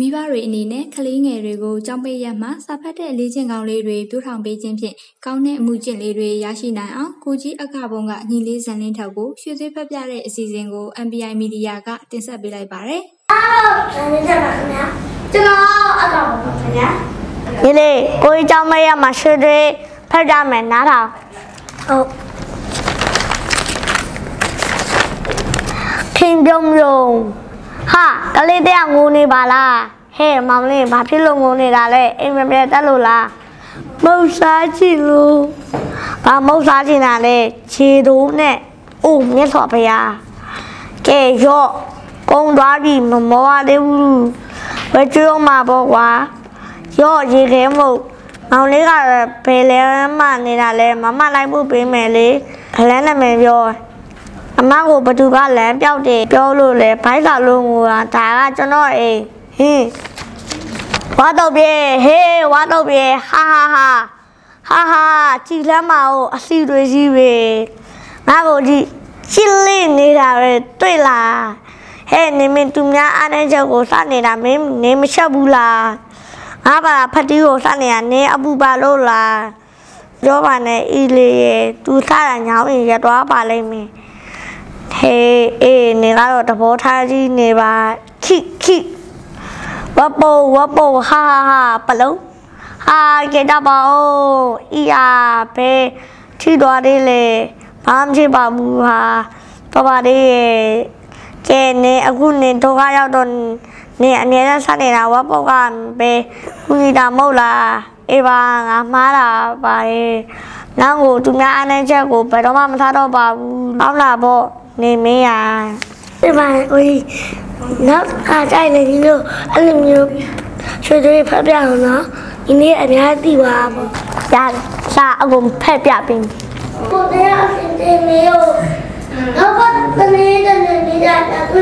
မိဘတွေအနေနဲ့ကလေးငယ်တွေကိုကြောင်းပိတ်ရက်မှာစာဖတ်တဲ့လေ့ကျင့်ကောင်းလေးတွေပြုထောင်ပေးခြင်းဖြင့်ကောင်းတဲ့အမှုကျင့်လေးတွေရရှိနိုင်အောင်ကိုကြီးအခဘုံကညီလေးဇန်လင်းထောက်ကိုရွှေသွေးဖက်ပြတဲ့အစီအစဉ်ကို MPI Media ကတင်ဆက်ပေးလိုက်ပါတယ်။ဟုတ်ဇန်လင်းထောက်ပါခင်ဗျာ။ကျွန်တော်အခဘုံပါခင်ဗျာ။ဒီလေကိုကြီးကြောင်းပိတ်ရက်မှာရွှေသွေးဖက်ကြမယ်နားထောင်။ဟုတ်ခင်ဗျုံယုံ ဟာကလေးတရားငိုနေပါလားဟဲ့မောင်လေးဘာဖြစ်လို့ငိုနေတာလဲအိမ်မပြတ်တက်လို့လားမုတ်စားချင်လို့ဘာမုတ်စားချင်တာလဲခြေတုံးနဲ့အိုးမြတ်စွာဘုရားကဲရော့ကုန်းသွားပြီမမောရသေးဘူးဝဲကျွေးအောင်မှာပေါ့ကွာရော့ရေခဲမုတ်မောင်လေးကဘယ်လဲမှနေတာလဲမမလိုက်ဖို့ပေးမယ်လေအလန်းနာမည်ပြော အမကိုဘသူကလမ်းပြောက်တယ်ပြောလို့လေဘိုက်စာလုံးကိုဒါကကျွန်တော်အိမ်ဟင်းဝါတော့ပြေဟေးဝါတော့ပြေဟာဟာဟာဟာဟာကြည်လမ်းမအောင်အစီတွေကြီးပဲငါကိုကြည့်ရှင်းလေးနေတာပဲတွေ့လားဟဲ့နေမင်းသူများအားတဲ့ချက်ကိုစနေတာမင်းနေမချက်ဘူးလားငါပါဖတ်တီးကိုစနေတာနေအပူပါလို့လားပြောပါနဲ့အီလေးရဲ့သူစားတာညောင်းရင်ရသွားပါလိမ့်မယ် ဟေးအေးနေကတော့တဘောထားကြီးနေပါခိခိဝပ္ပဝပ္ပဟာဟာဟာပလုံးဟာကြတော့ပါဦးအီယာဘေးထီတော်လေးလေဘာမှဖြစ်ပါဘူးဟာပပလေးရဲ့ကျဲနေအခုနေဒုက္ခရောက်တော့နေအမြဲတမ်းဆက်နေတာဝပ္ပကဘေးခုကြီးတာမဟုတ်လားအေးပါငါမှားတာပါတယ်နောက်ကိုသူများအနေချက်ကိုဘယ်တော့မှမထားတော့ပါဘူး နောက်လာပေါ့နေမင်းရဒီမှာကိုကြီးနောက်အားကြိုက်နေပြီလို့အဲ့လိုမျိုးရွှေတွေဖက်ပြအောင်နော်ဒီနေ့အများကြီးပါပေါ့ရစာအကုန်ဖက်ပြပြီးကိုတရားအစင်တင်မေကိုနောက်ကတနေ့တနေ့နေ့ကြတွေ့ကြ